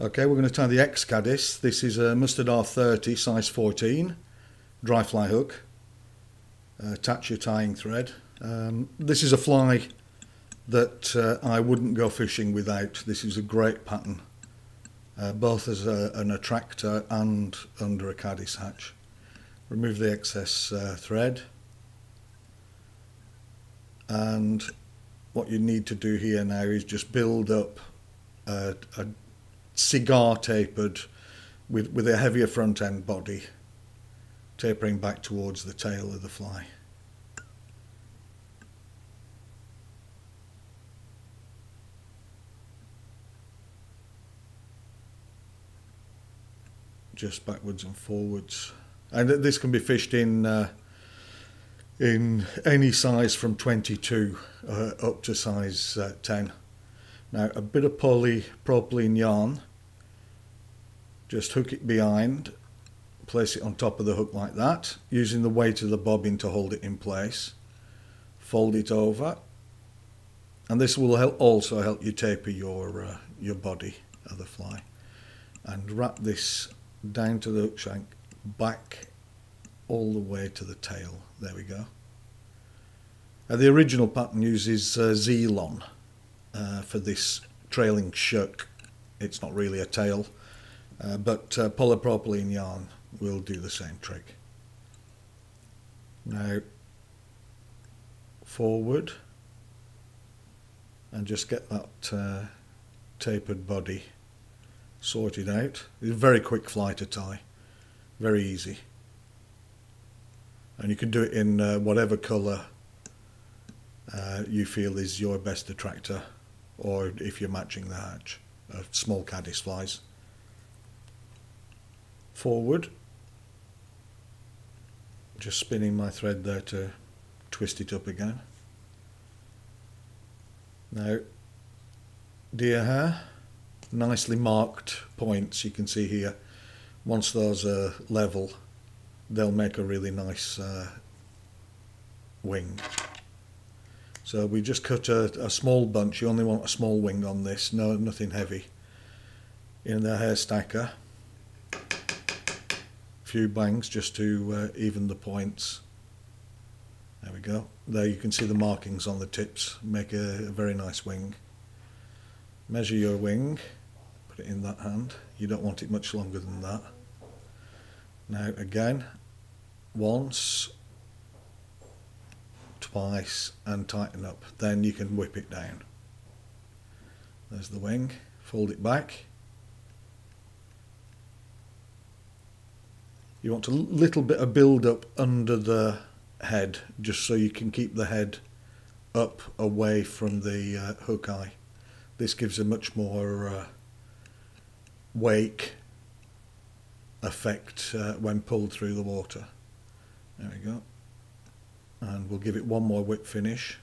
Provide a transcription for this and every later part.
Okay, we're going to tie the X Caddis. This is a Mustad R30 size 14 dry fly hook. Uh, attach your tying thread. Um, this is a fly that uh, I wouldn't go fishing without. This is a great pattern, uh, both as a, an attractor and under a caddis hatch. Remove the excess uh, thread and what you need to do here now is just build up a, a cigar tapered with, with a heavier front end body tapering back towards the tail of the fly. Just backwards and forwards. And this can be fished in uh, in any size from 22 uh, up to size uh, 10. Now a bit of polypropylene yarn, just hook it behind, place it on top of the hook like that, using the weight of the bobbin to hold it in place. Fold it over, and this will help also help you taper your uh, your body of the fly. And wrap this down to the hook shank, back all the way to the tail. There we go. Uh, the original pattern uses uh, uh, for this trailing shuck. It's not really a tail, uh, but uh, polypropylene yarn will do the same trick. Now, forward, and just get that uh, tapered body sorted out. It's a very quick fly to tie, very easy. And you can do it in uh, whatever colour uh, you feel is your best attractor or if you're matching the hatch of small caddis flies. Forward, just spinning my thread there to twist it up again. Now, deer hair, nicely marked points you can see here. Once those are level, they'll make a really nice uh, wing. So we just cut a, a, small bunch. You only want a small wing on this, no nothing heavy. In the hair stacker, a few bangs just to uh, even the points. There we go. There you can see the markings on the tips. Make a, a very nice wing. Measure your wing. Put it in that hand. You don't want it much longer than that. Now again, once twice and tighten up. Then you can whip it down. There's the wing. Fold it back. You want a little bit of build up under the head just so you can keep the head up away from the uh, hook eye. This gives a much more uh, wake effect uh, when pulled through the water. There we go we'll give it one more whip finish.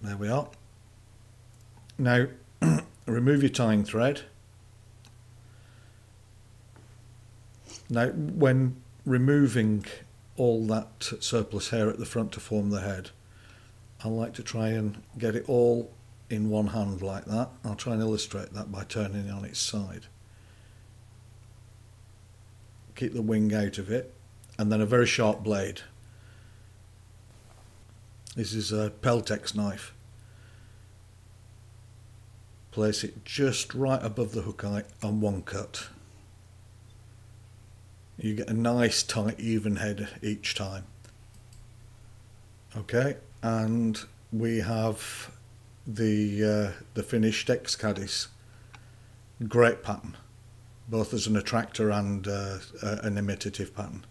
There we are. Now remove your tying thread. Now when removing all that surplus hair at the front to form the head I like to try and get it all in one hand like that. I'll try and illustrate that by turning it on its side keep the wing out of it, and then a very sharp blade. This is a Peltex knife. Place it just right above the hook eye on one cut. You get a nice tight even head each time. Okay, and we have the uh, the finished X Caddis. Great pattern both as an attractor and uh, an imitative pattern.